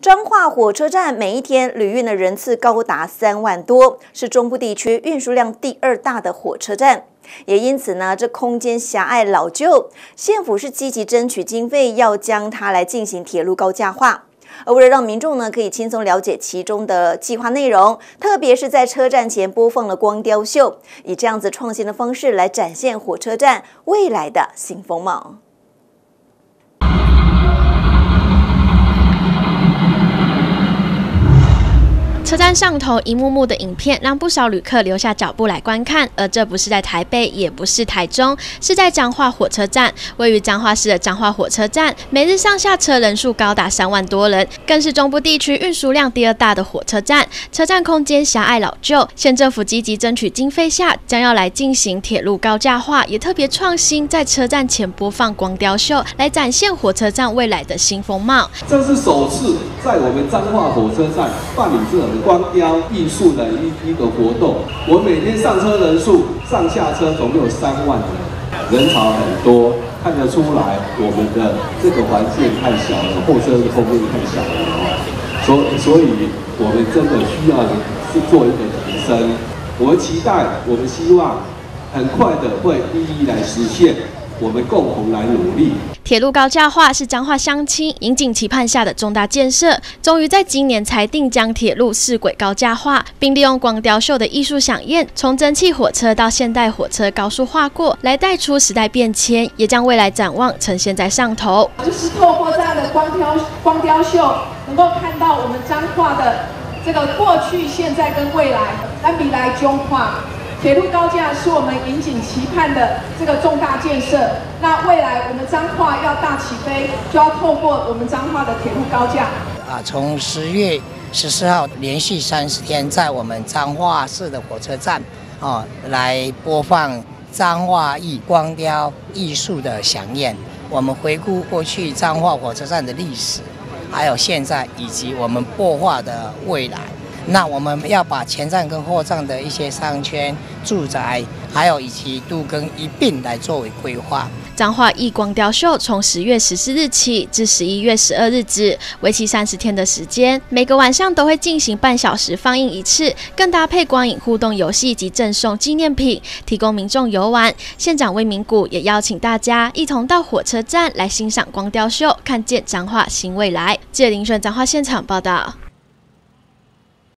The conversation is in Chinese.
彰化火车站每一天旅运的人次高达三万多，是中部地区运输量第二大的火车站。也因此呢，这空间狭隘老旧，县府是积极争取经费，要将它来进行铁路高架化。而为了让民众呢可以轻松了解其中的计划内容，特别是在车站前播放了光雕秀，以这样子创新的方式来展现火车站未来的新风貌。车站上头一幕幕的影片，让不少旅客留下脚步来观看。而这不是在台北，也不是台中，是在彰化火车站。位于彰化市的彰化火车站，每日上下车人数高达三万多人，更是中部地区运输量第二大的火车站。车站空间狭隘老旧，县政府积极争取经费下，将要来进行铁路高架化，也特别创新，在车站前播放光雕秀，来展现火车站未来的新风貌。这是首次在我们彰化火车站办理这种。光雕艺术的一一个活动，我每天上车人数上下车总共有三万人，人潮很多，看得出来我们的这个环境太小了，货车的空间太小了啊，所所以我们真的需要去做一个提升，我们期待，我们希望很快的会一一来实现。我们共同来努力。铁路高架化是彰化乡亲引颈期盼下的重大建设，终于在今年裁定将铁路四轨高架化，并利用光雕秀的艺术响应，从蒸汽火车到现代火车高速化过来，带出时代变迁，也将未来展望呈现在上头。就是透过这样的光雕光雕秀，能够看到我们彰化的这个过去、现在跟未来，来比来中化。铁路高架是我们引颈期盼的这个重大建设。那未来我们彰化要大起飞，就要透过我们彰化的铁路高架。啊，从十月十四号连续三十天，在我们彰化市的火车站，啊，来播放彰化艺光雕艺术的响宴。我们回顾过去彰化火车站的历史，还有现在以及我们擘画的未来。那我们要把前站跟后站的一些商圈、住宅，还有以及都跟一并来作为规划。彰化艺光雕秀从十月十四日起至十一月十二日止，为期三十天的时间，每个晚上都会进行半小时放映一次，更搭配光影互动游戏及赠送纪念品，提供民众游玩。县长魏明谷也邀请大家一同到火车站来欣赏光雕秀，看见彰化新未来。记者林顺彰化现场报道。